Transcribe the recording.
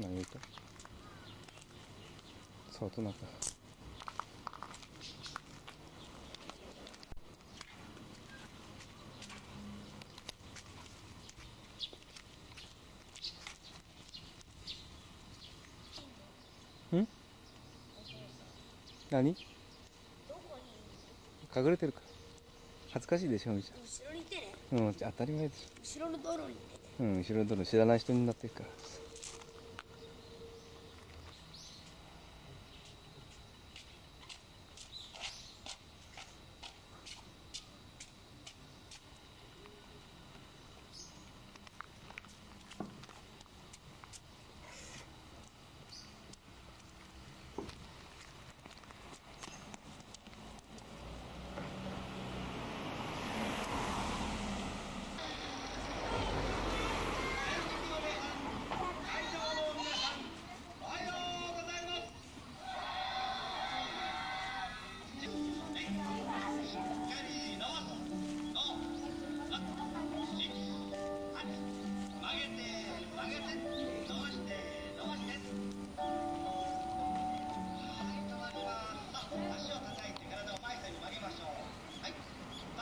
何？言うとそうとなんかん何隠れてるか。ら恥ずかしいでしょみち後ろにいてね。ゃんうん当たり前でし後ろの道路にうん後ろどの知らない人になってるから